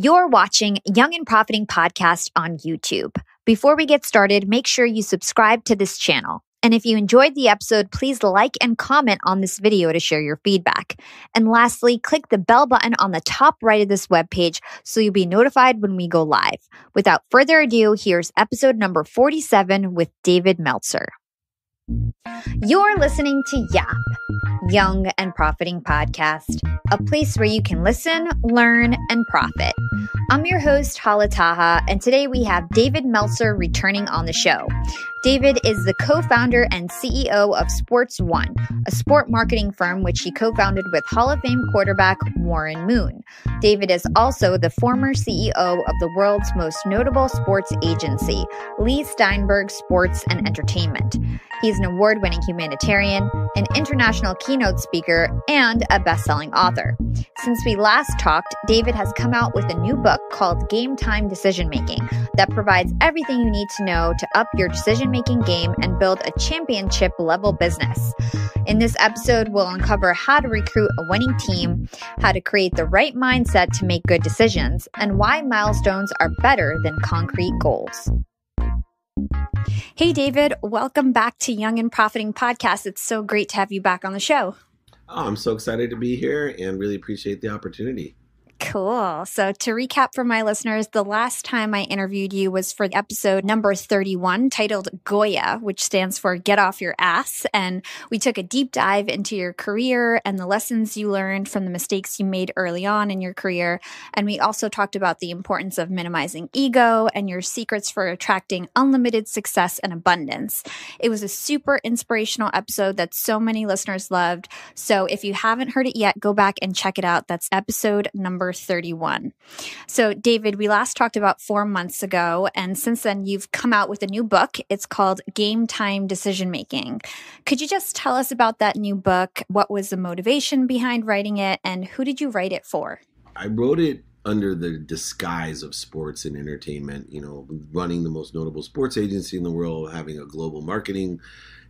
You're watching Young and Profiting Podcast on YouTube. Before we get started, make sure you subscribe to this channel. And if you enjoyed the episode, please like and comment on this video to share your feedback. And lastly, click the bell button on the top right of this webpage so you'll be notified when we go live. Without further ado, here's episode number 47 with David Meltzer. You're listening to YAP, Young and Profiting Podcast, a place where you can listen, learn, and profit. I'm your host, Hala Taha, and today we have David Meltzer returning on the show. David is the co founder and CEO of Sports One, a sport marketing firm which he co founded with Hall of Fame quarterback Warren Moon. David is also the former CEO of the world's most notable sports agency, Leigh Steinberg Sports and Entertainment. He's an award winning humanitarian, an international keynote speaker, and a best selling author. Since we last talked, David has come out with a new book called Game Time Decision Making that provides everything you need to know to up your decision making game and build a championship level business. In this episode, we'll uncover how to recruit a winning team, how to create the right mindset to make good decisions, and why milestones are better than concrete goals. Hey, David, welcome back to Young and Profiting Podcast. It's so great to have you back on the show. Oh, I'm so excited to be here and really appreciate the opportunity. Cool. So, to recap for my listeners, the last time I interviewed you was for episode number 31 titled Goya, which stands for Get Off Your Ass. And we took a deep dive into your career and the lessons you learned from the mistakes you made early on in your career. And we also talked about the importance of minimizing ego and your secrets for attracting unlimited success and abundance. It was a super inspirational episode that so many listeners loved. So, if you haven't heard it yet, go back and check it out. That's episode number 31. So, David, we last talked about four months ago, and since then you've come out with a new book. It's called Game Time Decision Making. Could you just tell us about that new book? What was the motivation behind writing it, and who did you write it for? I wrote it under the disguise of sports and entertainment, you know, running the most notable sports agency in the world, having a global marketing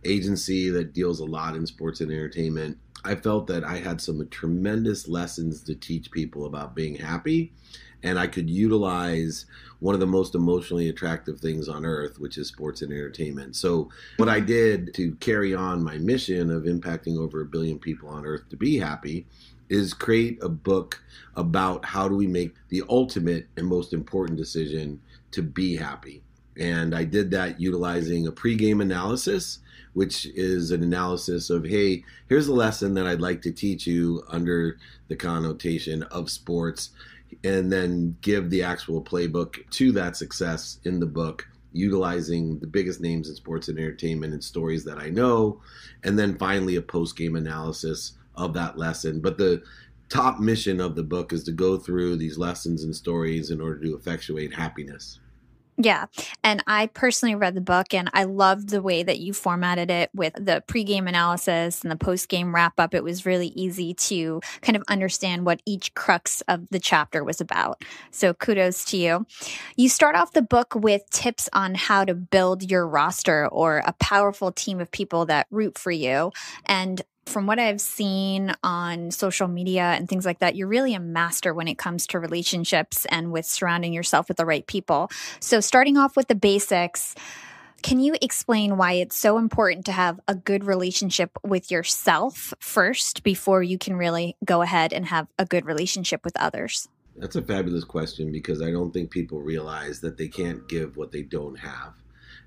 agency that deals a lot in sports and entertainment. I felt that I had some tremendous lessons to teach people about being happy, and I could utilize one of the most emotionally attractive things on earth, which is sports and entertainment. So, what I did to carry on my mission of impacting over a billion people on earth to be happy is create a book about how do we make the ultimate and most important decision to be happy. And I did that utilizing a pregame analysis which is an analysis of, hey, here's a lesson that I'd like to teach you under the connotation of sports, and then give the actual playbook to that success in the book utilizing the biggest names in sports and entertainment and stories that I know, and then finally a post game analysis of that lesson. But the top mission of the book is to go through these lessons and stories in order to effectuate happiness. Yeah. And I personally read the book and I loved the way that you formatted it with the pregame analysis and the postgame wrap up. It was really easy to kind of understand what each crux of the chapter was about. So kudos to you. You start off the book with tips on how to build your roster or a powerful team of people that root for you. And from what I've seen on social media and things like that, you're really a master when it comes to relationships and with surrounding yourself with the right people. So, starting off with the basics, can you explain why it's so important to have a good relationship with yourself first before you can really go ahead and have a good relationship with others? That's a fabulous question because I don't think people realize that they can't give what they don't have.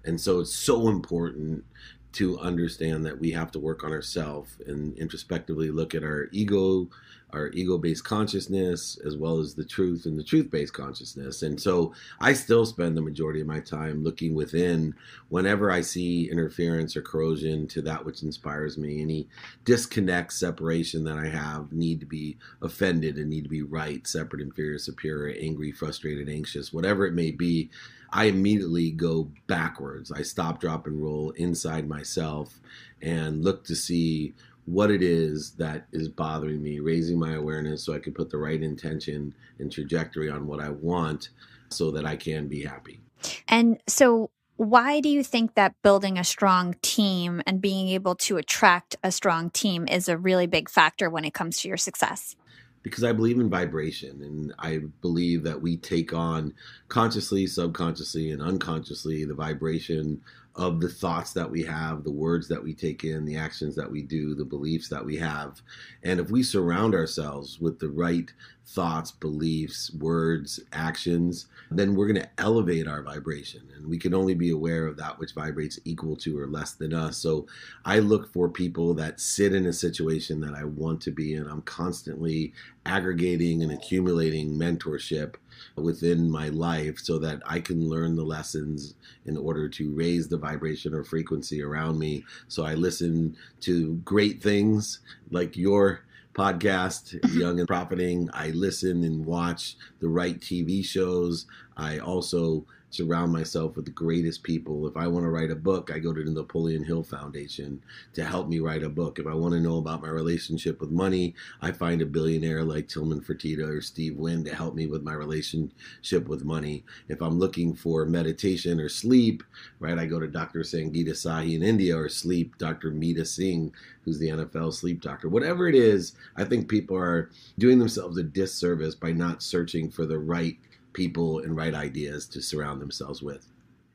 And so it's so important to understand that we have to work on ourselves and introspectively look at our ego, our ego based consciousness, as well as the truth and the truth based consciousness. And so I still spend the majority of my time looking within whenever I see interference or corrosion to that which inspires me. Any disconnect, separation that I have need to be offended and need to be right, separate, inferior, superior, angry, frustrated, anxious, whatever it may be. I immediately go backwards. I stop, drop, and roll inside myself and look to see what it is that is bothering me, raising my awareness so I can put the right intention and trajectory on what I want so that I can be happy. And so, why do you think that building a strong team and being able to attract a strong team is a really big factor when it comes to your success? Because I believe in vibration and I believe that we take on consciously, subconsciously, and unconsciously the vibration of the thoughts that we have, the words that we take in, the actions that we do, the beliefs that we have. And if we surround ourselves with the right thoughts, beliefs, words, actions, then we're going to elevate our vibration. And we can only be aware of that which vibrates equal to or less than us. So I look for people that sit in a situation that I want to be in. I'm constantly aggregating and accumulating mentorship within my life so that I can learn the lessons in order to raise the vibration or frequency around me. So I listen to great things like your podcast, mm-hmm. Young and Profiting. I listen and watch the right TV shows. I also surround myself with the greatest people. If I want to write a book, I go to the Napoleon Hill Foundation to help me write a book. If I want to know about my relationship with money, I find a billionaire like Tilman Fertitta or Steve Wynn to help me with my relationship with money. If I'm looking for meditation or sleep, right, I go to Dr. Sangeeta Sahi in India or sleep, Dr. Meeta Singh, who's the NFL sleep doctor. Whatever it is, I think people are doing themselves a disservice by not searching for the right people and right ideas to surround themselves with.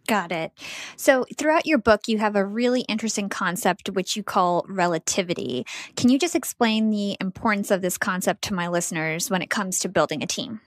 Got it. So, throughout your book, you have a really interesting concept which you call relativity. Can you just explain the importance of this concept to my listeners when it comes to building a team?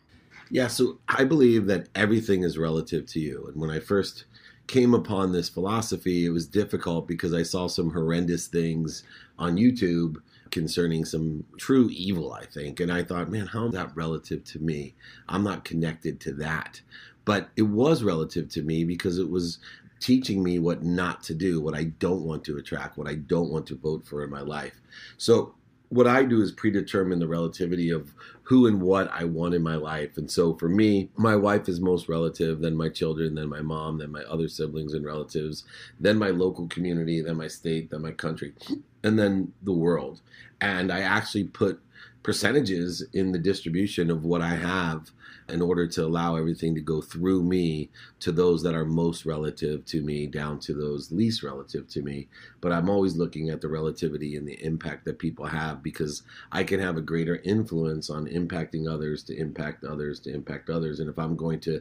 Yeah, so I believe that everything is relative to you. And when I first came upon this philosophy, it was difficult because I saw some horrendous things on YouTube concerning some true evil, I think. And I thought, man, how is that relative to me? I'm not connected to that. But it was relative to me because it was teaching me what not to do, what I don't want to attract, what I don't want to vote for in my life. So what I do is predetermine the relativity of who and what I want in my life. And so for me, my wife is most relative, then my children, then my mom, then my other siblings and relatives, then my local community, then my state, then my country, and then the world. And I actually put percentages in the distribution of what I have in order to allow everything to go through me to those that are most relative to me down to those least relative to me. But I'm always looking at the relativity and the impact that people have because I can have a greater influence on impacting others to impact others to impact others. And if I'm going to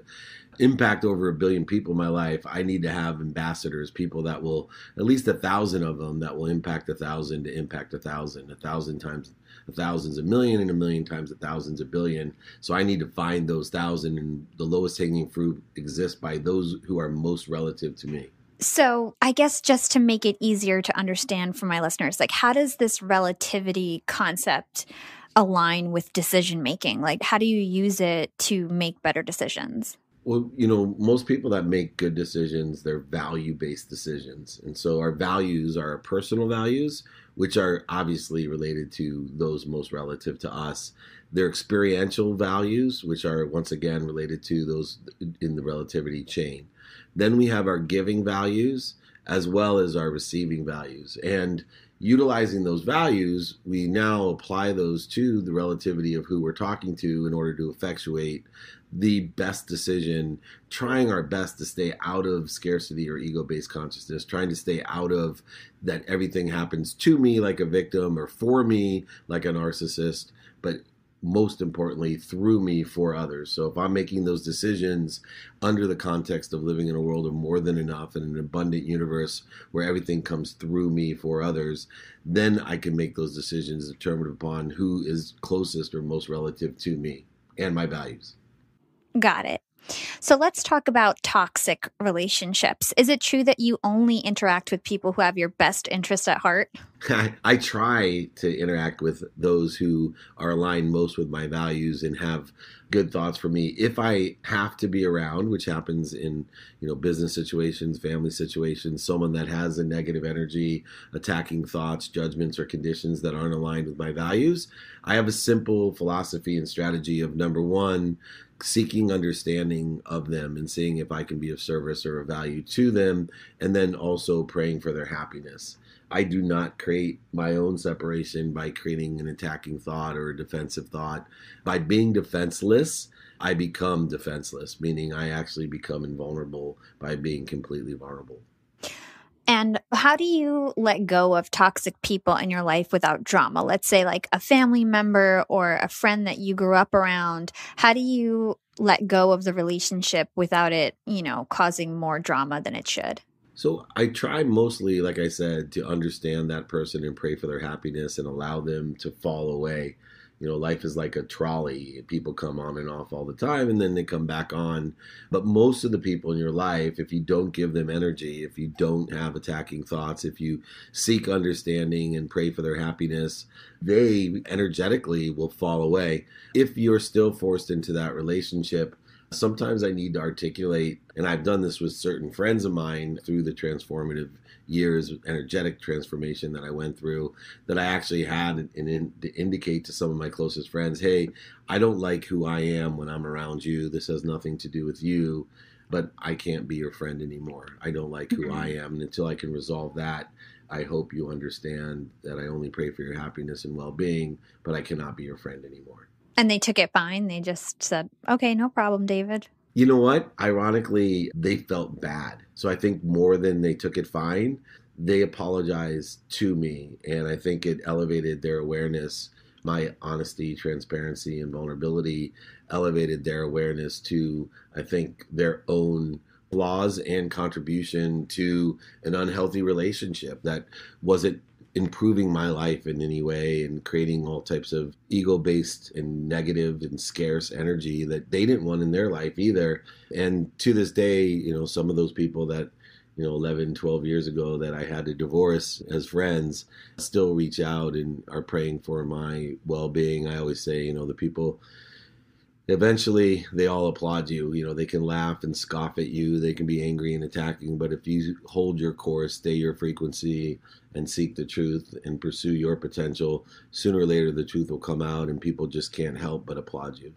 impact over a billion people in my life, I need to have ambassadors, people that will, at least a thousand of them, that will impact a thousand to impact a thousand, a thousand times a thousand's a million and a million times a thousand's a billion. So I need to find those thousand and the lowest hanging fruit exists by those who are most relative to me. So, I guess just to make it easier to understand for my listeners, like how does this relativity concept align with decision making? Like, how do you use it to make better decisions? Well, you know, most people that make good decisions, they're value based decisions. And so our values are our personal values, which are obviously related to those most relative to us. Their experiential values, which are once again related to those in the relativity chain. Then we have our giving values as well as our receiving values. And utilizing those values, we now apply those to the relativity of who we're talking to in order to effectuate the best decision, trying our best to stay out of scarcity or ego based consciousness, trying to stay out of that everything happens to me like a victim or for me like a narcissist, but most importantly through me for others. So if I'm making those decisions under the context of living in a world of more than enough and an abundant universe where everything comes through me for others, then I can make those decisions determined upon who is closest or most relative to me and my values. Got it. So let's talk about toxic relationships. Is it true that you only interact with people who have your best interest at heart? I, I, try to interact with those who are aligned most with my values and have good thoughts for me. If I have to be around, which happens in you know business situations, family situations, someone that has a negative energy, attacking thoughts, judgments, or conditions that aren't aligned with my values, I have a simple philosophy and strategy of number one seeking understanding of them and seeing if I can be of service or of value to them, and then also praying for their happiness. I do not create my own separation by creating an attacking thought or a defensive thought. By being defenseless, I become defenseless, meaning I actually become invulnerable by being completely vulnerable. And how do you let go of toxic people in your life without drama? Let's say, like a family member or a friend that you grew up around. How do you let go of the relationship without it, you know, causing more drama than it should? So I try mostly, like I said, to understand that person and pray for their happiness and allow them to fall away you know, life is like a trolley. People come on and off all the time and then they come back on. But most of the people in your life, if you don't give them energy, if you don't have attacking thoughts, if you seek understanding and pray for their happiness, they energetically will fall away. If you're still forced into that relationship, sometimes I need to articulate, and I've done this with certain friends of mine through the transformative years of energetic transformation that I went through that I actually had and in, to indicate to some of my closest friends, hey, I don't like who I am when I'm around you. This has nothing to do with you, but I can't be your friend anymore. I don't like who I mm-hmm. am. And until I can resolve that, I hope you understand that I only pray for your happiness and well being, but I cannot be your friend anymore. And they took it fine. They just said, okay, no problem, David. You know what? Ironically, they felt bad. So I think more than they took it fine, they apologized to me. And I think it elevated their awareness. My honesty, transparency, and vulnerability elevated their awareness to, I think, their own flaws and contribution to an unhealthy relationship that wasn't improving my life in any way and creating all types of ego based and negative and scarce energy that they didn't want in their life either. And to this day, you know, some of those people that you know 11 12 years ago that i had to divorce as friends still reach out and are praying for my well-being i always say you know the people eventually they all applaud you. You know, they can laugh and scoff at you, they can be angry and attacking, but if you hold your course, stay your frequency, and seek the truth and pursue your potential, sooner or later the truth will come out and people just can't help but applaud you.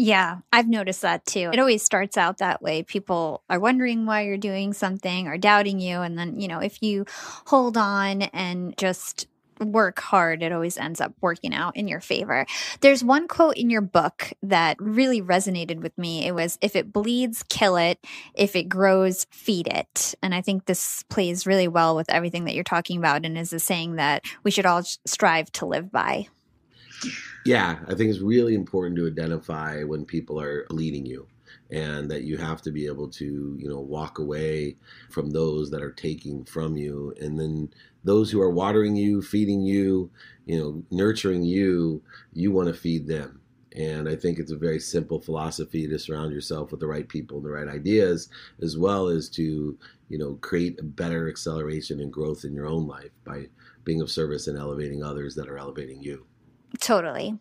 Yeah, I've noticed that too. It always starts out that way. People are wondering why you're doing something or doubting you. And then, you know, if you hold on and just work hard, it always ends up working out in your favor. There's one quote in your book that really resonated with me. It was, if it bleeds, kill it. If it grows, feed it. And I think this plays really well with everything that you're talking about and is a saying that we should all strive to live by. Yeah, I think it's really important to identify when people are bleeding you and that you have to be able to you know walk away from those that are taking from you. And then those who are watering you feeding you you know nurturing you you want to feed them. And i think it's a very simple philosophy to surround yourself with the right people and the right ideas as well as to you know create a better acceleration and growth in your own life by being of service and elevating others that are elevating you. Totally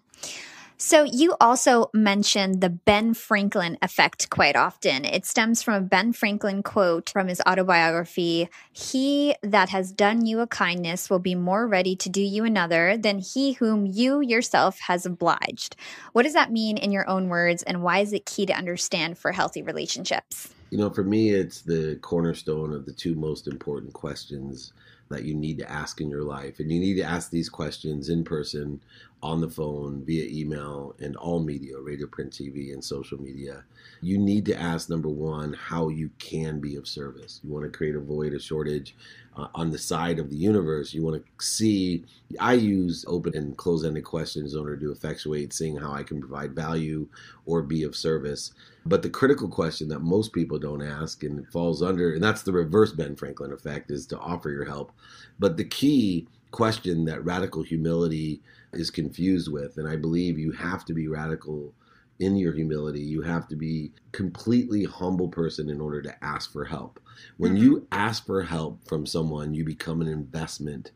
so, you also mentioned the Ben Franklin effect quite often. It stems from a Ben Franklin quote from his autobiography He that has done you a kindness will be more ready to do you another than he whom you yourself has obliged. What does that mean in your own words, and why is it key to understand for healthy relationships? You know, for me, it's the cornerstone of the two most important questions that you need to ask in your life. And you need to ask these questions in person, on the phone, via email, and all media radio, print, TV, and social media. You need to ask number one, how you can be of service. You want to create a void, a shortage uh, on the side of the universe. You want to see, I use open and close ended questions in order to effectuate seeing how I can provide value or be of service. But the critical question that most people don't ask and falls under, and that's the reverse Ben Franklin effect, is to offer your help. But the key question that radical humility is confused with, and I believe you have to be radical in your humility. You have to be completely humble person in order to ask for help. When mm-hmm. you ask for help from someone, you become an investment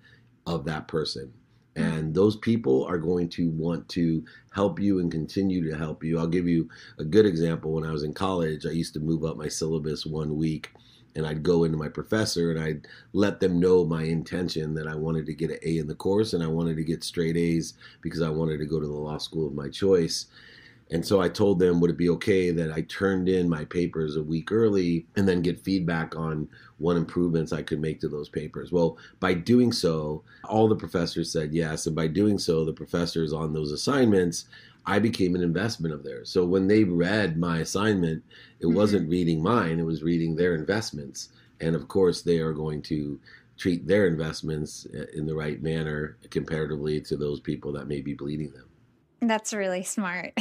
of that person. And those people are going to want to help you and continue to help you. I'll give you a good example. When I was in college, I used to move up my syllabus one week and I'd go into my professor and I'd let them know my intention that I wanted to get an A in the course and I wanted to get straight A's because I wanted to go to the law school of my choice. And so I told them, would it be okay that I turned in my papers a week early and then get feedback on what improvements I could make to those papers? Well, by doing so, all the professors said yes. And by doing so, the professors on those assignments, I became an investment of theirs. So when they read my assignment, it mm-hmm. wasn't reading mine, it was reading their investments. And of course, they are going to treat their investments in the right manner comparatively to those people that may be bleeding them. That's really smart.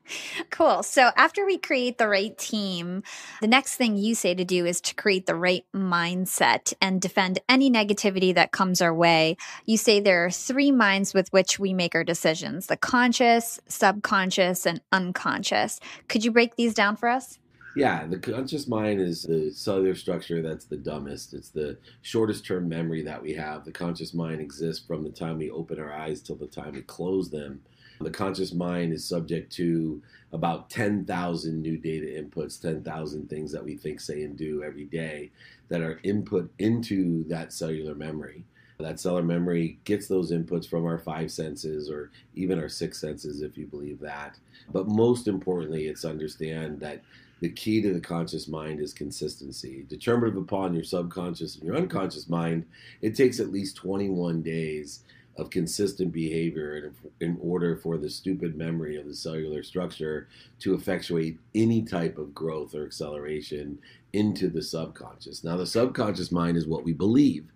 cool. So, after we create the right team, the next thing you say to do is to create the right mindset and defend any negativity that comes our way. You say there are three minds with which we make our decisions the conscious, subconscious, and unconscious. Could you break these down for us? Yeah, the conscious mind is the cellular structure that's the dumbest. It's the shortest term memory that we have. The conscious mind exists from the time we open our eyes till the time we close them. The conscious mind is subject to about 10,000 new data inputs, 10,000 things that we think, say, and do every day that are input into that cellular memory. That cellular memory gets those inputs from our five senses or even our six senses, if you believe that. But most importantly, it's understand that the key to the conscious mind is consistency. Determinative upon your subconscious and your unconscious mind, it takes at least 21 days of consistent behavior in, order for the stupid memory of the cellular structure to effectuate any type of growth or acceleration into the subconscious. Now, the subconscious mind is what we believe.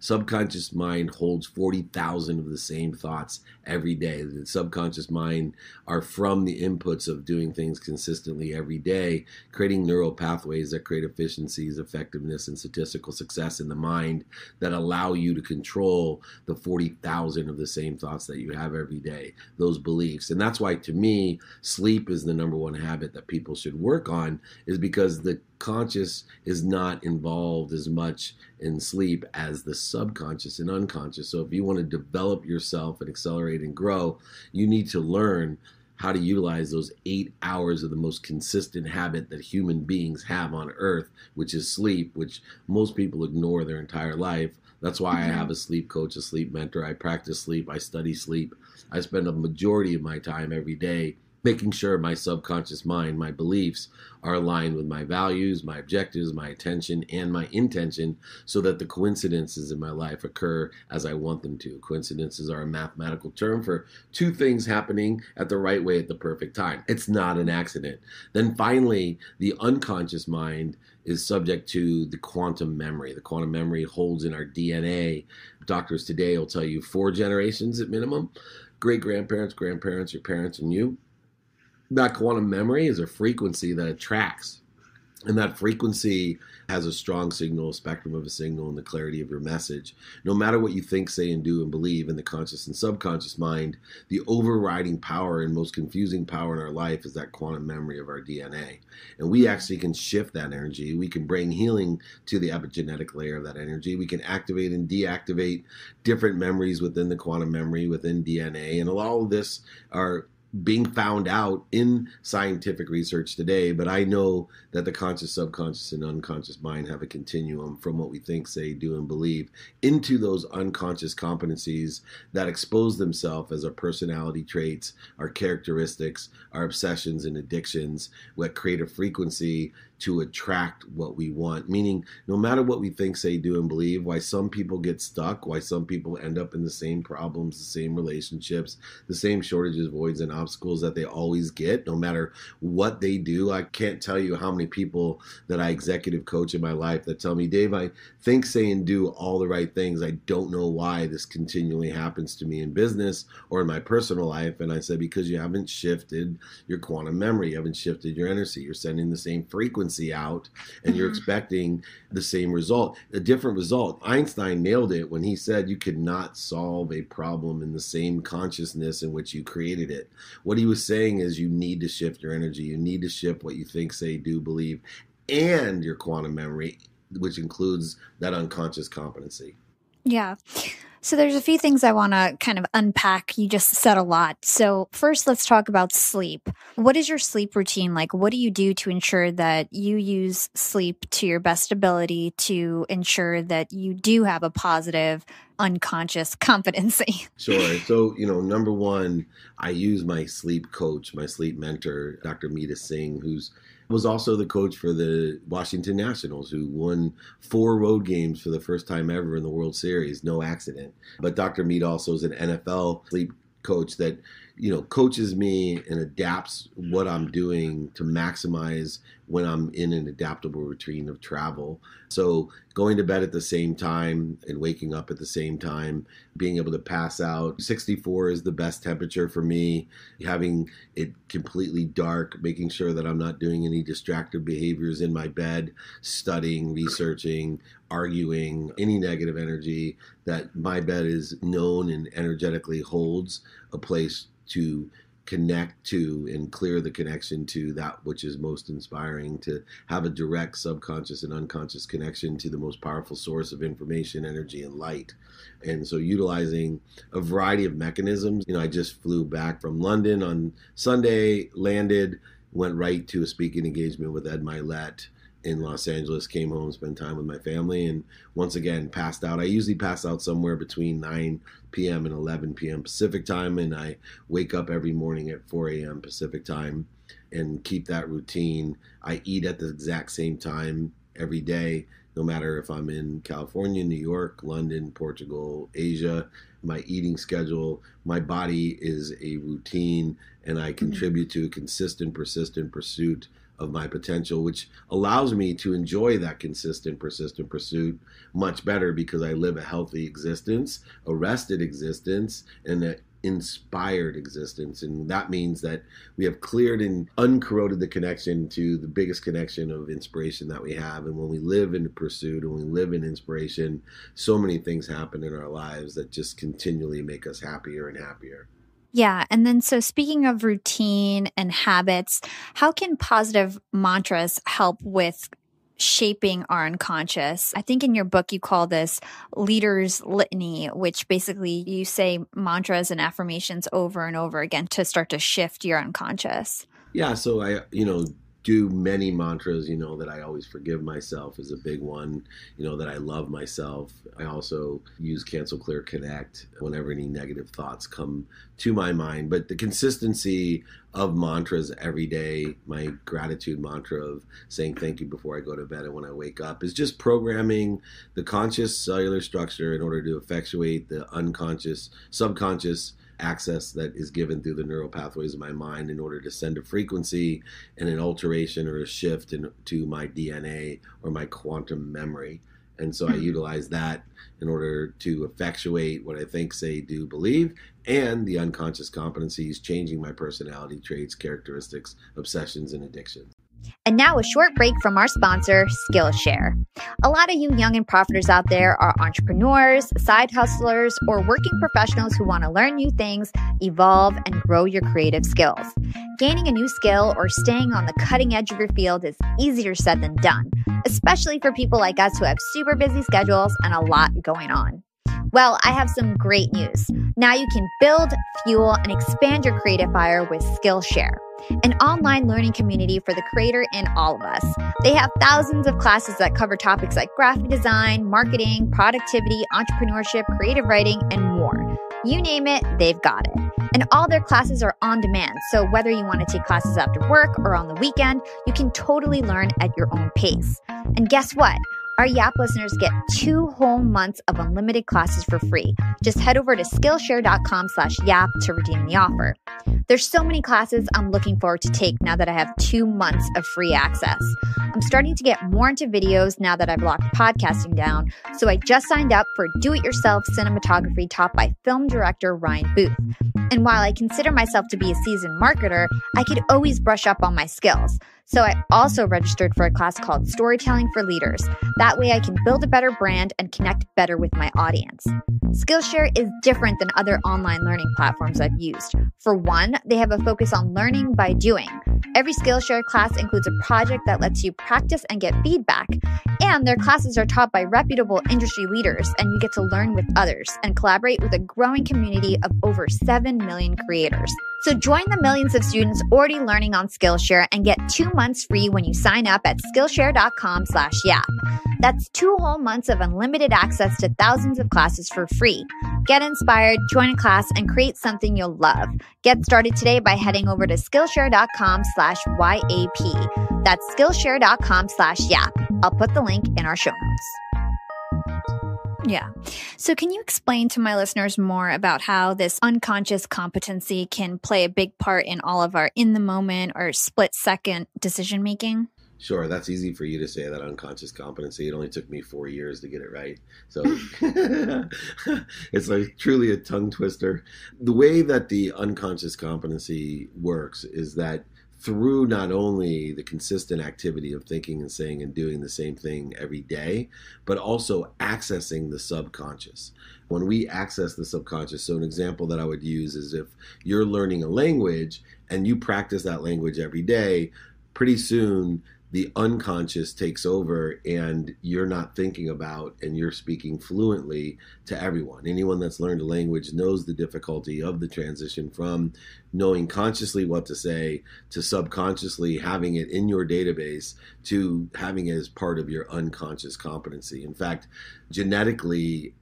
Subconscious mind holds 40,000 of the same thoughts every day. The subconscious mind are from the inputs of doing things consistently every day, creating neural pathways that create efficiencies, effectiveness, and statistical success in the mind that allow you to control the 40,000 of the same thoughts that you have every day, those beliefs. And that's why, to me, sleep is the number one habit that people should work on, is because the conscious is not involved as much in sleep as the subconscious and unconscious. So if you want to develop yourself and accelerate and grow, you need to learn how to utilize those eight hours of the most consistent habit that human beings have on earth, which is sleep, which most people ignore their entire life. That's why I mm-hmm. have a sleep coach, a sleep mentor. I practice sleep, I study sleep. I spend a majority of my time every day making sure my subconscious mind, my beliefs are aligned with my values, my objectives, my attention, and my intention so that the coincidences in my life occur as I want them to. Coincidences are a mathematical term for two things happening at the right way at the perfect time. It's not an accident. Then finally, the unconscious mind is subject to the quantum memory. The quantum memory holds in our DNA. Doctors today will tell you four generations at minimum great grandparents, grandparents, your parents, and you that quantum memory is a frequency that attracts. And that frequency has a strong signal, a spectrum of a signal, and the clarity of your message. No matter what you think, say, and do and believe in the conscious and subconscious mind, the overriding power and most confusing power in our life is that quantum memory of our DNA. And we actually can shift that energy. We can bring healing to the epigenetic layer of that energy. We can activate and deactivate different memories within the quantum memory, within DNA. And all of this are being found out in scientific research today, but I know that the conscious, subconscious, and unconscious mind have a continuum from what we think, say, do, and believe into those unconscious competencies that expose themselves as our personality traits, our characteristics, our obsessions and addictions, what create a frequency to attract what we want. Meaning, no matter what we think, say, do, and believe, why some people get stuck, why some people end up in the same problems, the same relationships, the same shortages, voids, and obstacles that they always get, no matter what they do. I can't tell you how many people that I executive coach in my life that tell me, Dave, I think, say, and do all the right things. I don't know why this continually happens to me in business or in my personal life. And I said, because you haven't shifted your quantum memory, you haven't shifted your energy, you're sending the same frequency frequency out and you're mm-hmm. expecting the same result, a different result. Einstein nailed it when he said you could not solve a problem in the same consciousness in which you created it. What he was saying is you need to shift your energy, you need to shift what you think, say, do, believe, and your quantum memory, which includes that unconscious competency. Yeah. So there's a few things I want to kind of unpack. You just said a lot. So first, let's talk about sleep. What is your sleep routine like? What do you do to ensure that you use sleep to your best ability to ensure that you do have a positive unconscious competency? Sure. So, you know, number one, I use my sleep coach, my sleep mentor, Dr. Meeta Singh, who's was also the coach for the Washington Nationals, who won four road games for the first time ever in the World Series. No accident. But Dr. Meeta also is an NFL sleep coach that you know coaches me and adapts what i'm doing to maximize when i'm in an adaptable routine of travel. So going to bed at the same time and waking up at the same time being able to pass out 64 is the best temperature for me. Having it completely dark making sure that i'm not doing any distracted behaviors in my bed studying researching arguing any negative energy that my bed is known and energetically holds a place to connect to and clear the connection to that which is most inspiring to have a direct subconscious and unconscious connection to the most powerful source of information energy and light. And so utilizing a variety of mechanisms you know i just flew back from london on sunday landed went right to a speaking engagement with ed mylett in Los Angeles, came home, spent time with my family, and once again passed out. I usually pass out somewhere between 9 p.m. and 11 p.m. Pacific time, and I wake up every morning at 4 a.m. Pacific time and keep that routine. I eat at the exact same time every day, no matter if I'm in California, New York, London, Portugal, Asia. My eating schedule, my body is a routine, and I mm-hmm. contribute to a consistent, persistent pursuit of my potential, which allows me to enjoy that consistent, persistent pursuit much better because I live a healthy existence, a rested existence, and an inspired existence. And that means that we have cleared and uncorroded the connection to the biggest connection of inspiration that we have. And when we live in pursuit and we live in inspiration, so many things happen in our lives that just continually make us happier and happier. Yeah. And then, so speaking of routine and habits, how can positive mantras help with shaping our unconscious? I think in your book, you call this leader's litany, which basically you say mantras and affirmations over and over again to start to shift your unconscious. Yeah. So I, you know, do many mantras, you know, that I always forgive myself is a big one, you know, that I love myself. I also use Cancel Clear Connect whenever any negative thoughts come to my mind. But the consistency of mantras every day, my gratitude mantra of saying thank you before I go to bed and when I wake up is just programming the conscious cellular structure in order to effectuate the unconscious, subconscious access that is given through the neural pathways of my mind in order to send a frequency and an alteration or a shift into my DNA or my quantum memory. And so I hmm. utilize that in order to effectuate what I think, say, do, believe, and the unconscious competencies, changing my personality traits, characteristics, obsessions, and addictions. And now a short break from our sponsor, Skillshare. A lot of you young and profiters out there are entrepreneurs, side hustlers, or working professionals who want to learn new things, evolve, and grow your creative skills. Gaining a new skill or staying on the cutting edge of your field is easier said than done, especially for people like us who have super busy schedules and a lot going on. Well, I have some great news. Now you can build, fuel, and expand your creative fire with Skillshare an online learning community for the creator in all of us. They have thousands of classes that cover topics like graphic design, marketing, productivity, entrepreneurship, creative writing, and more. You name it, they've got it. And all their classes are on demand. So whether you want to take classes after work or on the weekend, you can totally learn at your own pace. And guess what? Our YAP listeners get two whole months of unlimited classes for free. Just head over to Skillshare.com slash YAP to redeem the offer. There's so many classes I'm looking forward to take now that I have two months of free access. I'm starting to get more into videos now that I've locked podcasting down, so I just signed up for do-it-yourself cinematography taught by film director Ryan Booth. And while I consider myself to be a seasoned marketer, I could always brush up on my skills. So I also registered for a class called Storytelling for Leaders. That way I can build a better brand and connect better with my audience. Skillshare is different than other online learning platforms I've used. For one, they have a focus on learning by doing. Every Skillshare class includes a project that lets you practice and get feedback. And their classes are taught by reputable industry leaders, and you get to learn with others and collaborate with a growing community of over 7 million creators. So join the millions of students already learning on Skillshare and get two months free when you sign up at Skillshare.com slash yap. That's two whole months of unlimited access to thousands of classes for free. Get inspired, join a class, and create something you'll love. Get started today by heading over to Skillshare.com slash YAP. That's Skillshare.com slash yap. I'll put the link in our show notes. Yeah. So, can you explain to my listeners more about how this unconscious competency can play a big part in all of our in the moment or split second decision making? Sure, that's easy for you to say that unconscious competency. It only took me four years to get it right. So it's like truly a tongue twister. The way that the unconscious competency works is that through not only the consistent activity of thinking and saying and doing the same thing every day, but also accessing the subconscious. When we access the subconscious, so an example that I would use is if you're learning a language and you practice that language every day, pretty soon the unconscious takes over and you're not thinking about and you're speaking fluently to everyone. Anyone that's learned a language knows the difficulty of the transition from knowing consciously what to say to subconsciously having it in your database to having it as part of your unconscious competency. In fact, genetically,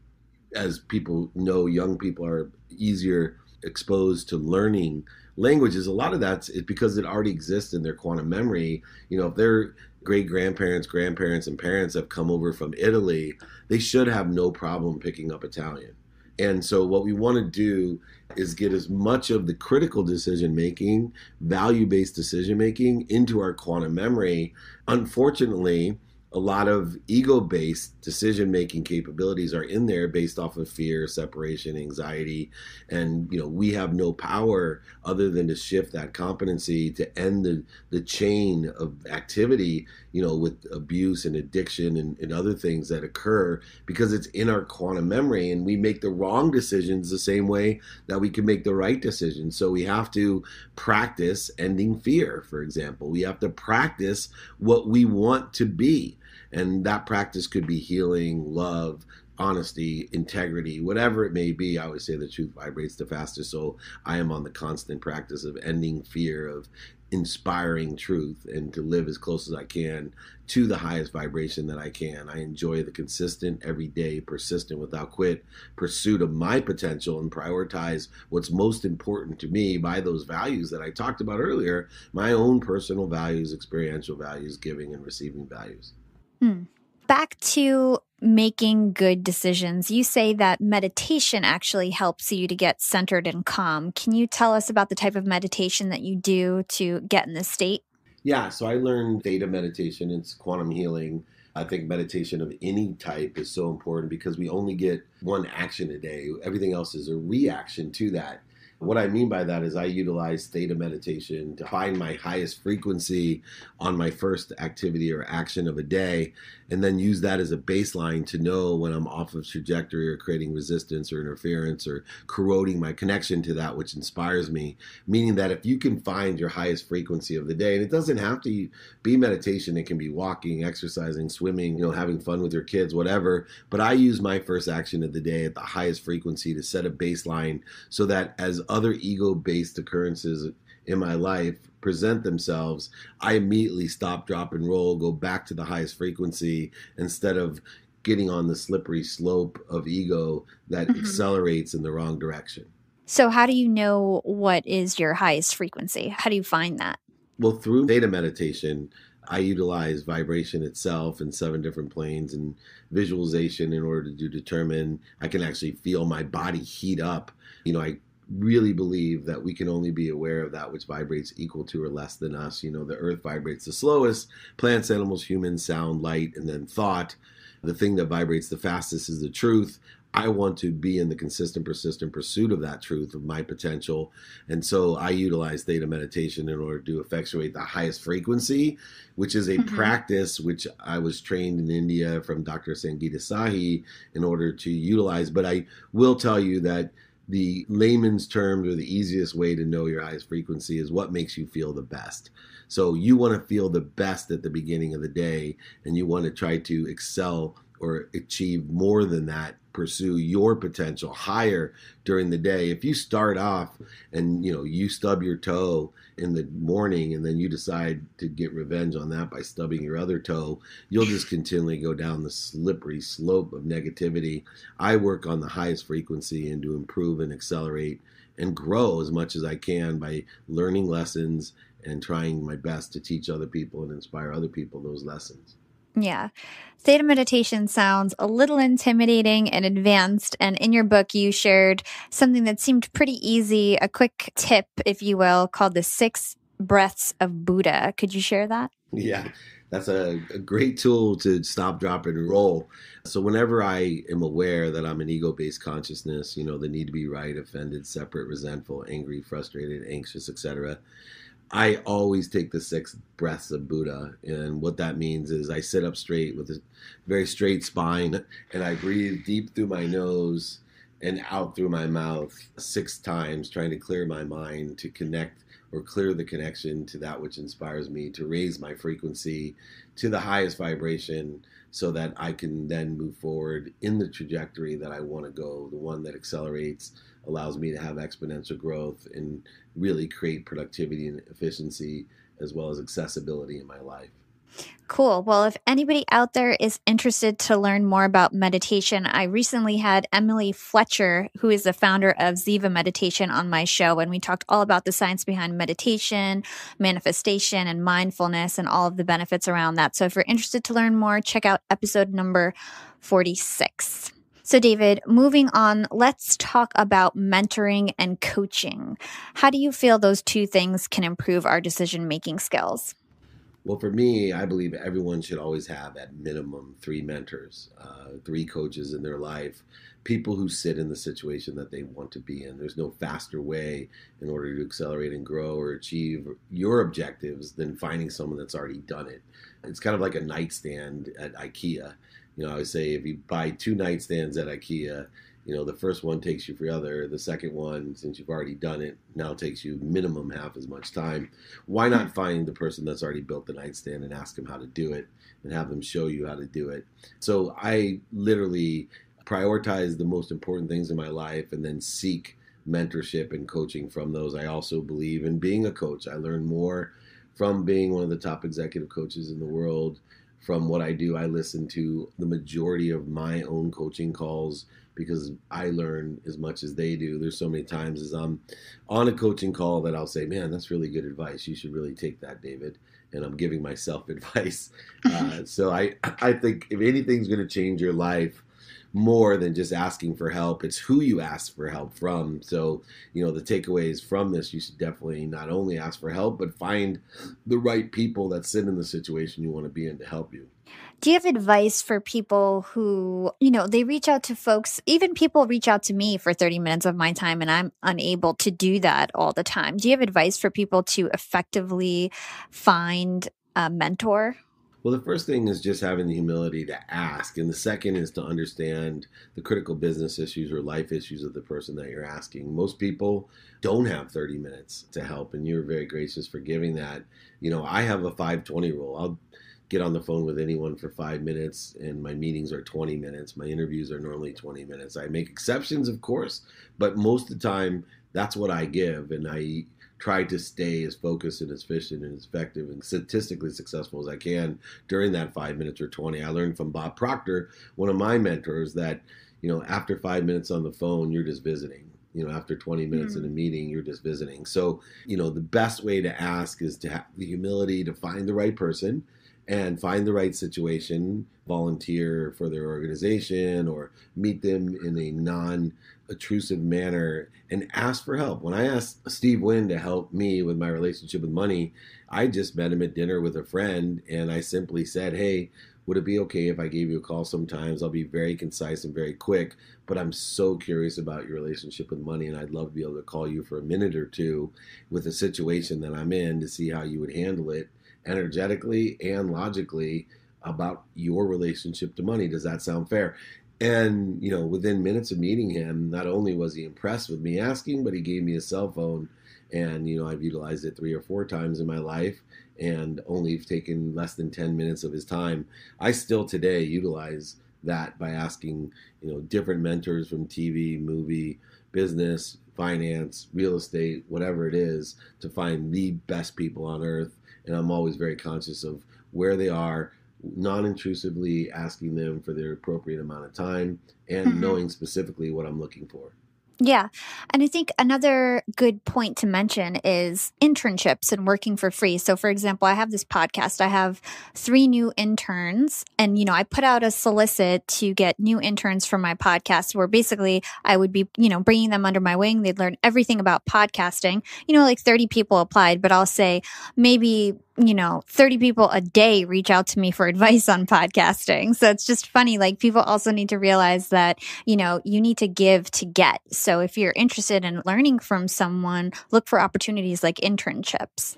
as people know, young people are easier exposed to learning languages, a lot of that's because it already exists in their quantum memory. You know, if their great grandparents, grandparents, and parents have come over from Italy, they should have no problem picking up Italian. And so, what we want to do is get as much of the critical decision making, value based decision making into our quantum memory. Unfortunately, a lot of ego based decision making capabilities are in there based off of fear separation anxiety. And you know we have no power other than to shift that competency to end the the chain of activity you know with abuse and addiction and, and other things that occur because it's in our quantum memory. And we make the wrong decisions the same way that we can make the right decisions. So we have to practice ending fear for example. We have to practice what we want to be and that practice could be healing, love, honesty, integrity, whatever it may be. I always say the truth vibrates the fastest. So I am on the constant practice of ending fear, of inspiring truth, and to live as close as I can to the highest vibration that I can. I enjoy the consistent, everyday, persistent, without quit pursuit of my potential and prioritize what's most important to me by those values that I talked about earlier my own personal values, experiential values, giving and receiving values. Hmm. Back to making good decisions. You say that meditation actually helps you to get centered and calm. Can you tell us about the type of meditation that you do to get in this state? Yeah, so I learned theta meditation, it's quantum healing. I think meditation of any type is so important because we only get one action a day. Everything else is a reaction to that. What I mean by that is I utilize theta meditation to find my highest frequency on my first activity or action of a day, and then use that as a baseline to know when I'm off of trajectory or creating resistance or interference or corroding my connection to that which inspires me. Meaning that if you can find your highest frequency of the day, and it doesn't have to be meditation, it can be walking, exercising, swimming, you know, having fun with your kids, whatever. But I use my first action of the day at the highest frequency to set a baseline so that as other ego based occurrences in my life present themselves, I immediately stop, drop, and roll, go back to the highest frequency instead of getting on the slippery slope of ego that mm-hmm. accelerates in the wrong direction. So, how do you know what is your highest frequency? How do you find that? Well, through theta meditation, I utilize vibration itself in seven different planes and visualization in order to determine I can actually feel my body heat up. You know, I really believe that we can only be aware of that which vibrates equal to or less than us. You know, the earth vibrates the slowest, plants, animals, humans, sound, light, and then thought. The thing that vibrates the fastest is the truth. I want to be in the consistent, persistent pursuit of that truth, of my potential. And so I utilize theta meditation in order to effectuate the highest frequency, which is a mm-hmm. practice which I was trained in India from Dr. Sangeeta Sahi in order to utilize. But I will tell you that the layman's terms or the easiest way to know your eye's frequency is what makes you feel the best. So you want to feel the best at the beginning of the day and you want to try to excel or achieve more than that pursue your potential higher during the day. If you start off and you know you stub your toe in the morning and then you decide to get revenge on that by stubbing your other toe you'll just continually go down the slippery slope of negativity. I work on the highest frequency and to improve and accelerate and grow as much as i can by learning lessons and trying my best to teach other people and inspire other people those lessons Yeah. Theta meditation sounds a little intimidating and advanced. And in your book, you shared something that seemed pretty easy, a quick tip, if you will, called the six breaths of Buddha. Could you share that? Yeah, that's a, a great tool to stop, drop, and roll. So, whenever I am aware that I'm an ego based consciousness, you know, the need to be right, offended, separate, resentful, angry, frustrated, anxious, etc., I always take the six breaths of Buddha. And what that means is I sit up straight with a very straight spine and I breathe deep through my nose and out through my mouth six times, trying to clear my mind to connect or clear the connection to that which inspires me, to raise my frequency to the highest vibration so that I can then move forward in the trajectory that I want to go, the one that accelerates, allows me to have exponential growth and really create productivity and efficiency as well as accessibility in my life. Cool. Well, if anybody out there is interested to learn more about meditation, I recently had Emily Fletcher, who is the founder of Ziva Meditation, on my show, and we talked all about the science behind meditation, manifestation, and mindfulness, and all of the benefits around that. So if you're interested to learn more, check out episode number 46. So, David, moving on, let's talk about mentoring and coaching. How do you feel those two things can improve our decision making skills? Well, for me, I believe everyone should always have at minimum three mentors, uh, three coaches in their life, people who sit in the situation that they want to be in. There's no faster way in order to accelerate and grow or achieve your objectives than finding someone that's already done it. It's kind of like a nightstand at IKEA. You know, I would say if you buy two nightstands at IKEA, you know, the first one takes you forever. The second one, since you've already done it, now takes you minimum half as much time. Why not find the person that's already built the nightstand and ask them how to do it and have them show you how to do it? So I literally prioritize the most important things in my life and then seek mentorship and coaching from those. I also believe in being a coach. I learn more from being one of the top executive coaches in the world. From what I do, I listen to the majority of my own coaching calls because I learn as much as they do. There's so many times as I'm on a coaching call that I'll say, "Man, that's really good advice. You should really take that, David." And I'm giving myself advice. Uh, so I, I think if anything's going to change your life more than just asking for help, it's who you ask for help from. So you know the takeaways from this, you should definitely not only ask for help, but find the right people that sit in the situation you want to be in to help you. Do you have advice for people who, you know, they reach out to folks, even people reach out to me for 30 minutes of my time and I'm unable to do that all the time? Do you have advice for people to effectively find a mentor? Well, the first thing is just having the humility to ask. And the second is to understand the critical business issues or life issues of the person that you're asking. Most people don't have 30 minutes to help, and you're very gracious for giving that. You know, I have a 520 rule. I'll get on the phone with anyone for five minutes, and my meetings are 20 minutes. My interviews are normally 20 minutes. I make exceptions, of course, but most of the time, that's what I give, and I try to stay as focused and as efficient and as effective and statistically successful as I can during that five minutes or 20. I learned from Bob Proctor, one of my mentors, that you know after five minutes on the phone, you're just visiting you know after 20 minutes mm-hmm. in a meeting you're just visiting so you know the best way to ask is to have the humility to find the right person and find the right situation, volunteer for their organization, or meet them in a non obtrusive manner and ask for help. When I asked Steve Wynn to help me with my relationship with money, I just met him at dinner with a friend and I simply said, Hey, would it be okay if I gave you a call sometimes? I'll be very concise and very quick, but I'm so curious about your relationship with money, and I'd love to be able to call you for a minute or two with a situation that I'm in to see how you would handle it energetically and logically about your relationship to money. Does that sound fair? And, you know, within minutes of meeting him, not only was he impressed with me asking, but he gave me a cell phone. And, you know, I've utilized it three or four times in my life and only taken less than 10 minutes of his time. I still today utilize that by asking, you know, different mentors from TV, movie, business, finance, real estate, whatever it is, to find the best people on earth and I'm always very conscious of where they are, non-intrusively asking them for their appropriate amount of time and mm-hmm. knowing specifically what I'm looking for. Yeah. And I think another good point to mention is internships and working for free. So, for example, I have this podcast, I have three new interns, and, you know, I put out a solicit to get new interns for my podcast where basically I would be, you know, bringing them under my wing. They'd learn everything about podcasting. You know, like 30 people applied, but I'll say maybe you know, 30 people a day reach out to me for advice on podcasting. So it's just funny. Like people also need to realize that, you know, you need to give to get. So if you're interested in learning from someone, look for opportunities like internships.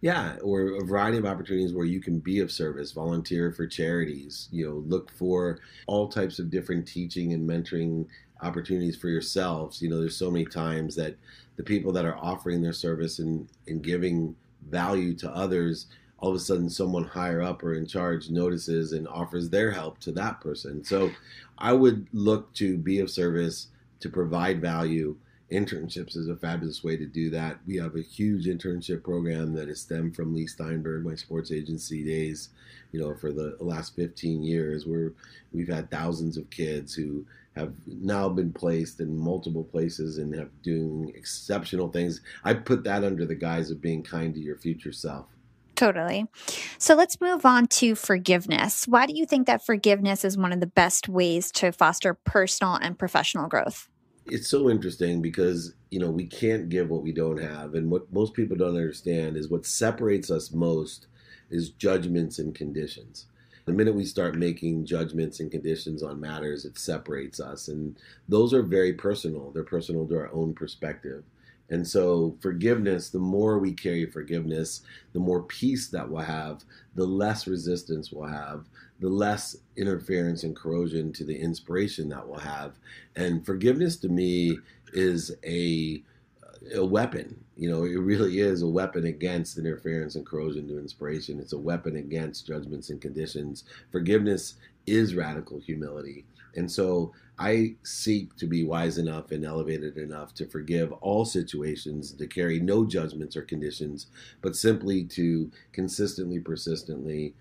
Yeah, or a variety of opportunities where you can be of service, volunteer for charities, you know, look for all types of different teaching and mentoring opportunities for yourselves. You know, there's so many times that the people that are offering their service and, and giving value to others, all of a sudden someone higher up or in charge notices and offers their help to that person. So I would look to be of service, to provide value. Internships is a fabulous way to do that. We have a huge internship program that is stemmed from Leigh Steinberg, my sports agency days. You know, for the last 15 years, where we've had thousands of kids who have now been placed in multiple places and have doing exceptional things. I put that under the guise of being kind to your future self. Totally. So let's move on to forgiveness. Why do you think that forgiveness is one of the best ways to foster personal and professional growth? It's so interesting because, you know, we can't give what we don't have. And what most people don't understand is what separates us most is judgments and conditions the minute we start making judgments and conditions on matters, it separates us. And those are very personal. They're personal to our own perspective. And so, forgiveness, the more we carry forgiveness, the more peace that we'll have, the less resistance we'll have, the less interference and corrosion to the inspiration that we'll have. And forgiveness to me is a a weapon. You know, it really is a weapon against interference and corrosion to inspiration. It's a weapon against judgments and conditions. Forgiveness is radical humility. And so I seek to be wise enough and elevated enough to forgive all situations, to carry no judgments or conditions, but simply to consistently, persistently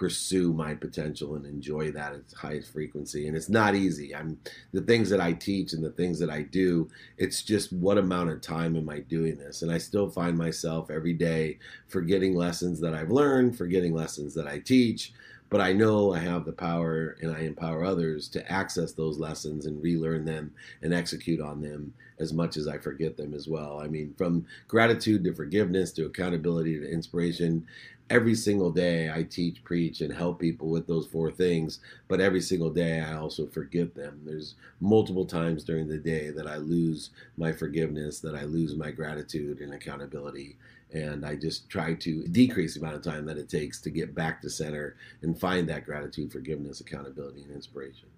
pursue my potential and enjoy that at highest frequency. And it's not easy. I'm the things that I teach and the things that I do, it's just what amount of time am I doing this? And I still find myself every day forgetting lessons that I've learned, forgetting lessons that I teach. But I know I have the power and I empower others to access those lessons and relearn them and execute on them as much as I forget them as well. I mean, from gratitude to forgiveness to accountability to inspiration, every single day I teach, preach, and help people with those four things. But every single day I also forget them. There's multiple times during the day that I lose my forgiveness, that I lose my gratitude and accountability. And I just try to decrease the amount of time that it takes to get back to center and find that gratitude, forgiveness, accountability, and inspiration.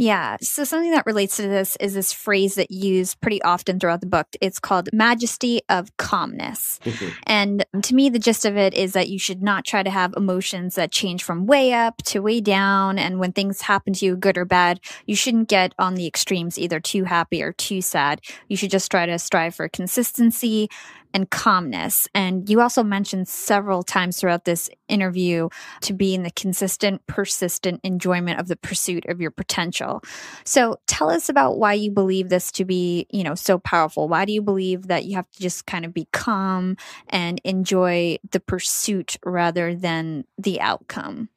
Yeah. So something that relates to this is this phrase that you use pretty often throughout the book. It's called majesty of calmness. Mm-hmm. and to me, the gist of it is that you should not try to have emotions that change from way up to way down. And when things happen to you, good or bad, you shouldn't get on the extremes, either too happy or too sad. You should just try to strive for consistency, and calmness. And you also mentioned several times throughout this interview to be in the consistent, persistent enjoyment of the pursuit of your potential. So tell us about why you believe this to be, you know, so powerful. Why do you believe that you have to just kind of be calm and enjoy the pursuit rather than the outcome?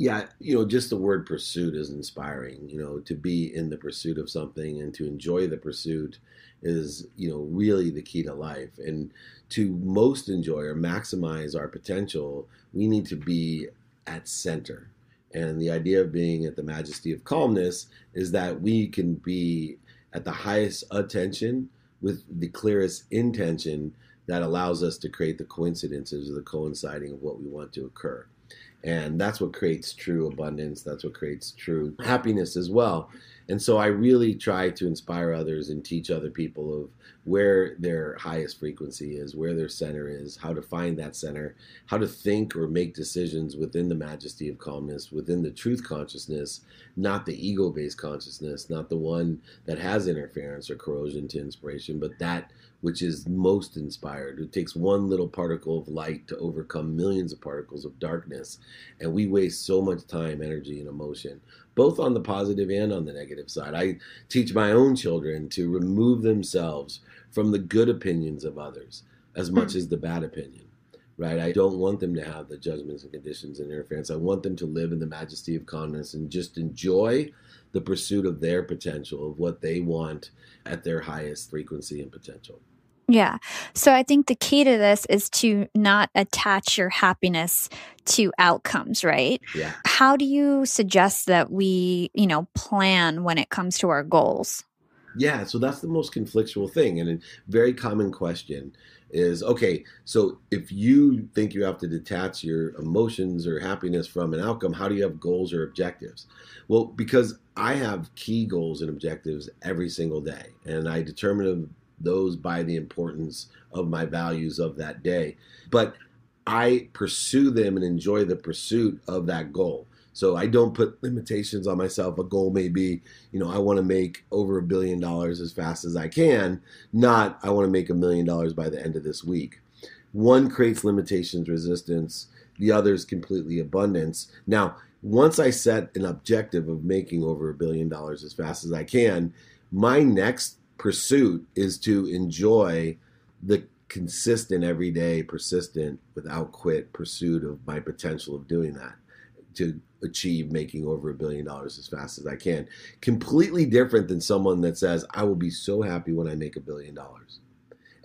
Yeah, you know, just the word pursuit is inspiring. You know, to be in the pursuit of something and to enjoy the pursuit is you know really the key to life. And to most enjoy or maximize our potential we need to be at center. And the idea of being at the majesty of calmness is that we can be at the highest attention with the clearest intention that allows us to create the coincidences or the coinciding of what we want to occur. And that's what creates true abundance. That's what creates true happiness as well and so I really try to inspire others and teach other people of where their highest frequency is, where their center is, how to find that center, how to think or make decisions within the majesty of calmness, within the truth consciousness, not the ego based consciousness, not the one that has interference or corrosion to inspiration, but that which is most inspired. It takes one little particle of light to overcome millions of particles of darkness. And we waste so much time, energy, and emotion, both on the positive and on the negative side. I teach my own children to remove themselves from the good opinions of others as much mm. as the bad opinion. Right? I don't want them to have the judgments and conditions and interference. I want them to live in the majesty of calmness and just enjoy the pursuit of their potential, of what they want at their highest frequency and potential. Yeah. So I think the key to this is to not attach your happiness to outcomes, right? Yeah. How do you suggest that we, you know, plan when it comes to our goals? Yeah, so that's the most conflictual thing and a very common question is okay, so if you think you have to detach your emotions or happiness from an outcome, how do you have goals or objectives? Well, because I have key goals and objectives every single day, and I determine those by the importance of my values of that day. But I pursue them and enjoy the pursuit of that goal. So I don't put limitations on myself. A goal may be, you know, I want to make over a billion dollars as fast as I can, not I want to make a million dollars by the end of this week. One creates limitations, resistance, the other is completely abundance. Now, once I set an objective of making over a billion dollars as fast as I can, my next pursuit is to enjoy the consistent, everyday, persistent, without quit pursuit of my potential of doing that to achieve making over a billion dollars as fast as I can. Completely different than someone that says, I will be so happy when I make a billion dollars.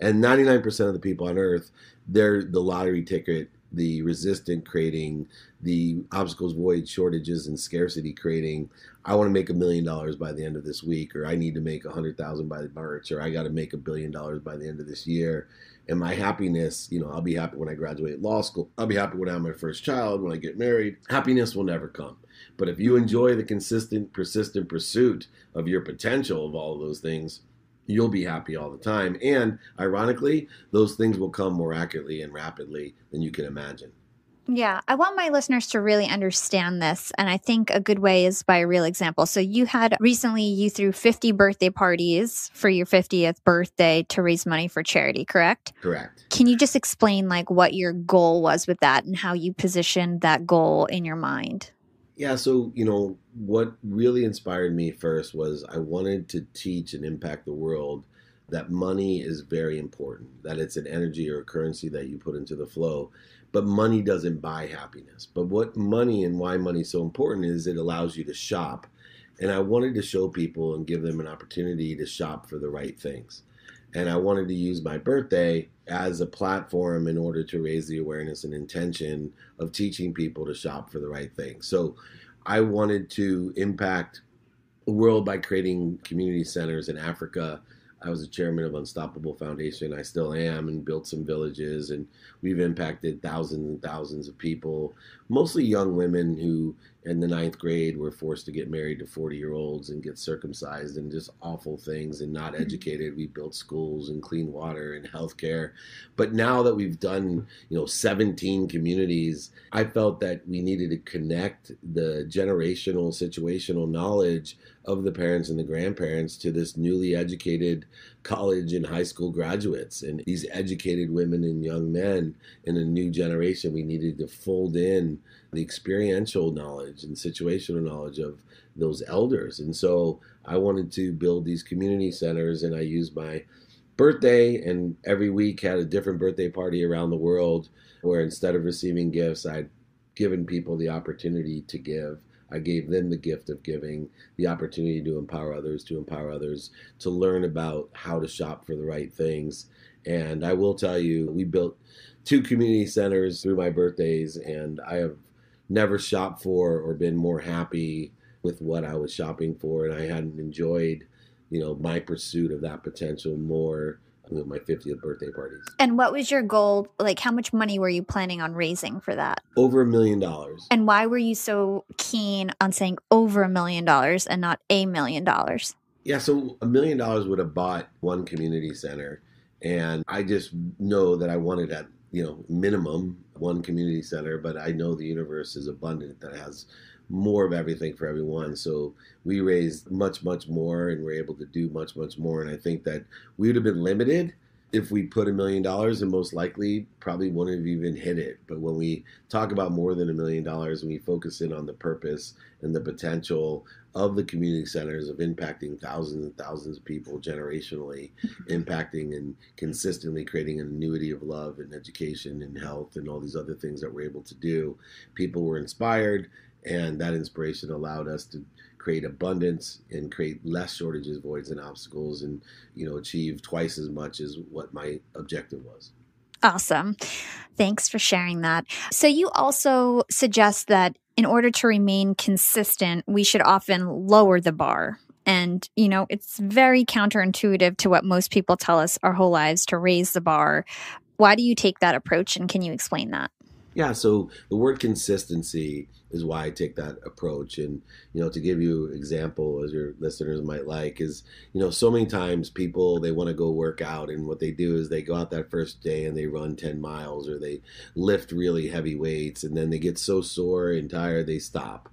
And 99% of the people on earth, they're the lottery ticket the resistant creating, the obstacles, void, shortages, and scarcity creating. I want to make a million dollars by the end of this week, or I need to make a hundred thousand by March, or I got to make a billion dollars by the end of this year. And my happiness, you know, I'll be happy when I graduate law school. I'll be happy when I have my first child, when I get married. Happiness will never come. But if you enjoy the consistent, persistent pursuit of your potential of all of those things, you'll be happy all the time. And ironically, those things will come more accurately and rapidly than you can imagine. Yeah, I want my listeners to really understand this. And I think a good way is by a real example. So, you had recently, you threw 50 birthday parties for your 50th birthday to raise money for charity, correct? Correct. Can you just explain like what your goal was with that and how you positioned that goal in your mind? Yeah, so, you know, what really inspired me first was I wanted to teach and impact the world that money is very important, that it's an energy or a currency that you put into the flow. But money doesn't buy happiness. But what money and why money is so important is it allows you to shop. And I wanted to show people and give them an opportunity to shop for the right things. And I wanted to use my birthday as a platform in order to raise the awareness and intention of teaching people to shop for the right thing. So I wanted to impact the world by creating community centers in Africa I was a chairman of Unstoppable Foundation. I still am, and built some villages, and we've impacted thousands and thousands of people, mostly young women who, in the ninth grade, were forced to get married to 40 year olds and get circumcised and just awful things and not mm-hmm. educated. We built schools and clean water and healthcare. But now that we've done, you know, 17 communities, I felt that we needed to connect the generational, situational knowledge of the parents and the grandparents to this newly educated college and high school graduates and these educated women and young men in a new generation. We needed to fold in the experiential knowledge and situational knowledge of those elders. And so I wanted to build these community centers and I used my birthday and every week had a different birthday party around the world where instead of receiving gifts, I'd given people the opportunity to give I gave them the gift of giving, the opportunity to empower others, to empower others, to learn about how to shop for the right things. And I will tell you, we built two community centers through my birthdays, and I have never shopped for or been more happy with what I was shopping for. And I hadn't enjoyed, you know, my pursuit of that potential more my 50th birthday parties. And what was your goal? Like, how much money were you planning on raising for that? Over a million dollars. And why were you so keen on saying over a million dollars and not a million dollars? Yeah, so a million dollars would have bought one community center. And I just know that I wanted at, you know, minimum one community center, but I know the universe is abundant that has more of everything for everyone. So we raised much, much more and we're able to do much, much more. And I think that we would have been limited if we put a million dollars and most likely probably wouldn't have even hit it. But when we talk about more than a million dollars and we focus in on the purpose and the potential of the community centers of impacting thousands and thousands of people generationally, impacting and consistently creating an annuity of love and education and health and all these other things that we're able to do, people were inspired and that inspiration allowed us to create abundance and create less shortages, voids, and obstacles, and you know achieve twice as much as what my objective was. Awesome. Thanks for sharing that. So, you also suggest that in order to remain consistent, we should often lower the bar. And, you know, it's very counterintuitive to what most people tell us our whole lives to raise the bar. Why do you take that approach? And can you explain that? Yeah, so the word consistency is why I take that approach. And, you know, to give you example, as your listeners might like, is, you know, so many times people, they want to go work out. And what they do is they go out that first day and they run 10 miles or they lift really heavy weights. And then they get so sore and tired, they stop.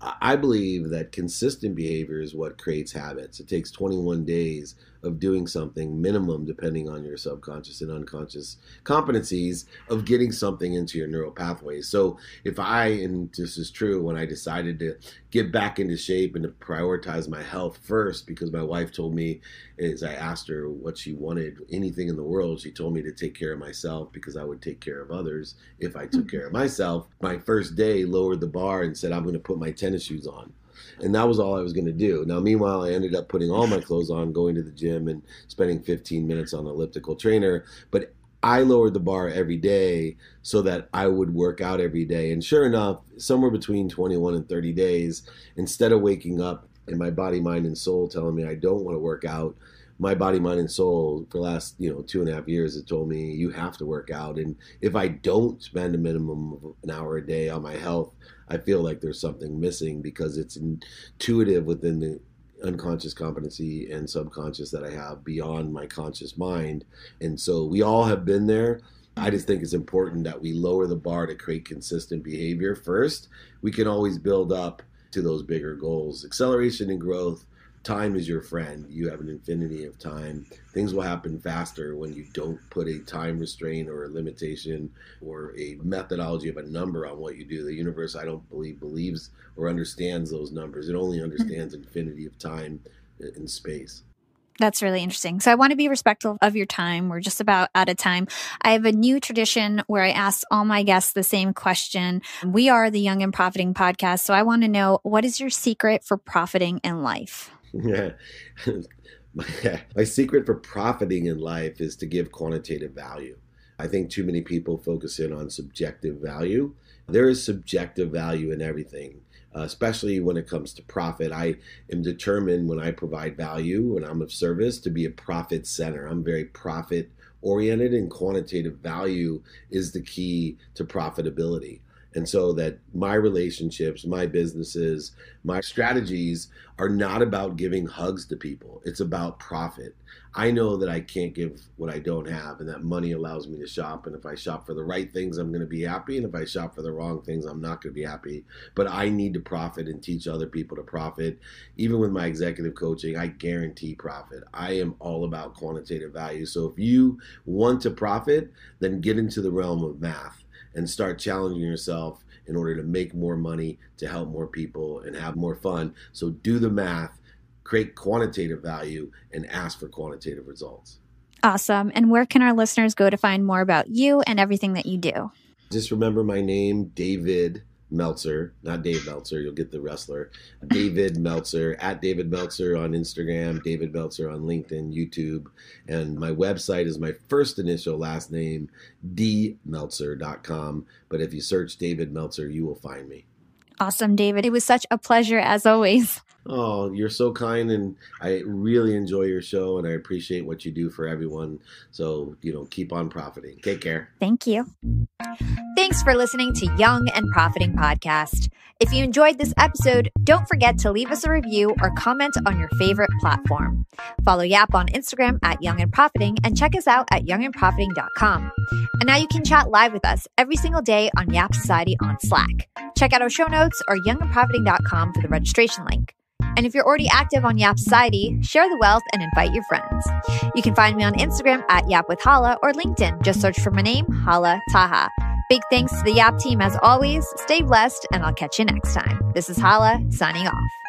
I believe that consistent behavior is what creates habits. It takes 21 days of doing something minimum depending on your subconscious and unconscious competencies of getting something into your neural pathways so if i and this is true when i decided to get back into shape and to prioritize my health first because my wife told me as i asked her what she wanted anything in the world she told me to take care of myself because i would take care of others if i took mm-hmm. care of myself. My first day lowered the bar and said i'm going to put my tennis shoes on and that was all I was going to do. Now, meanwhile, I ended up putting all my clothes on, going to the gym, and spending 15 minutes on elliptical trainer. But I lowered the bar every day so that I would work out every day. And sure enough, somewhere between 21 and 30 days, instead of waking up and my body, mind, and soul telling me I don't want to work out, my body, mind, and soul for the last you know two and a half years has told me you have to work out, and if I don't spend a minimum of an hour a day on my health, I feel like there's something missing because it's intuitive within the unconscious competency and subconscious that I have beyond my conscious mind, and so we all have been there. I just think it's important that we lower the bar to create consistent behavior first. We can always build up to those bigger goals. Acceleration and growth time is your friend. You have an infinity of time. Things will happen faster when you don't put a time restraint or a limitation or a methodology of a number on what you do. The universe, I don't believe, believes or understands those numbers. It only hmm. understands infinity of time and space. That's really interesting. So I want to be respectful of your time. We're just about out of time. I have a new tradition where I ask all my guests the same question. We are the Young and Profiting podcast. So I want to know what is your secret for profiting in life? Yeah. my, my secret for profiting in life is to give quantitative value. I think too many people focus in on subjective value. There is subjective value in everything, uh, especially when it comes to profit. I am determined when I provide value and I'm of service to be a profit center. I'm very profit oriented, and quantitative value is the key to profitability. And so that my relationships, my businesses, my strategies are not about giving hugs to people. It's about profit. I know that I can't give what I don't have, and that money allows me to shop. And if I shop for the right things, I'm going to be happy. And if I shop for the wrong things, I'm not going to be happy. But I need to profit and teach other people to profit. Even with my executive coaching, I guarantee profit. I am all about quantitative value. So if you want to profit, then get into the realm of math and start challenging yourself in order to make more money, to help more people, and have more fun. So do the math, create quantitative value, and ask for quantitative results. Awesome. And where can our listeners go to find more about you and everything that you do? Just remember my name, David Meltzer, not Dave Meltzer, you'll get the wrestler. David Meltzer, at David Meltzer on Instagram, David Meltzer on LinkedIn, YouTube. And my website is my first initial last name, dmeltzer.com. But if you search David Meltzer, you will find me. Awesome, David. It was such a pleasure as always. Oh, you're so kind, and I really enjoy your show, and I appreciate what you do for everyone. So, you know, keep on profiting. Take care. Thank you. Thanks for listening to Young and Profiting Podcast. If you enjoyed this episode, don't forget to leave us a review or comment on your favorite platform. Follow Yap on Instagram at Young and Profiting and check us out at youngandprofiting.com. And now you can chat live with us every single day on Yap Society on Slack. Check out our show notes or youngandprofiting.com for the registration link. And if you're already active on Yap Society, share the wealth and invite your friends. You can find me on Instagram at Yap with Hala or LinkedIn. Just search for my name, Hala Taha. Big thanks to the Yap team as always. Stay blessed, and I'll catch you next time. This is Hala signing off.